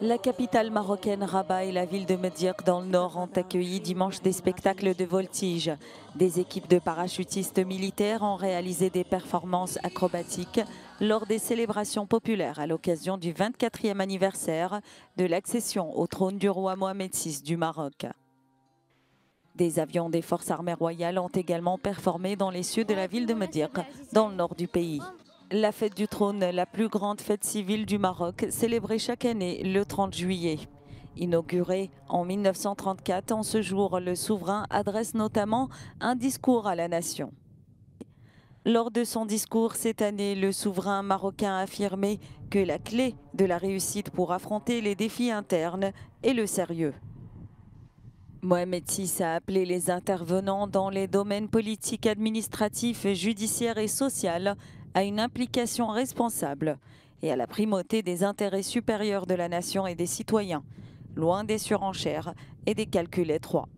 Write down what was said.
La capitale marocaine Rabat et la ville de Mediek dans le nord ont accueilli dimanche des spectacles de voltige. Des équipes de parachutistes militaires ont réalisé des performances acrobatiques lors des célébrations populaires à l'occasion du 24e anniversaire de l'accession au trône du roi Mohamed VI du Maroc. Des avions des forces armées royales ont également performé dans les cieux de la ville de Mediek, dans le nord du pays. La fête du trône, la plus grande fête civile du Maroc, célébrée chaque année le 30 juillet. Inaugurée en 1934, en ce jour, le souverain adresse notamment un discours à la nation. Lors de son discours cette année, le souverain marocain a affirmé que la clé de la réussite pour affronter les défis internes est le sérieux. Mohamed VI a appelé les intervenants dans les domaines politiques, administratifs, judiciaires et sociaux à une implication responsable et à la primauté des intérêts supérieurs de la nation et des citoyens, loin des surenchères et des calculs étroits.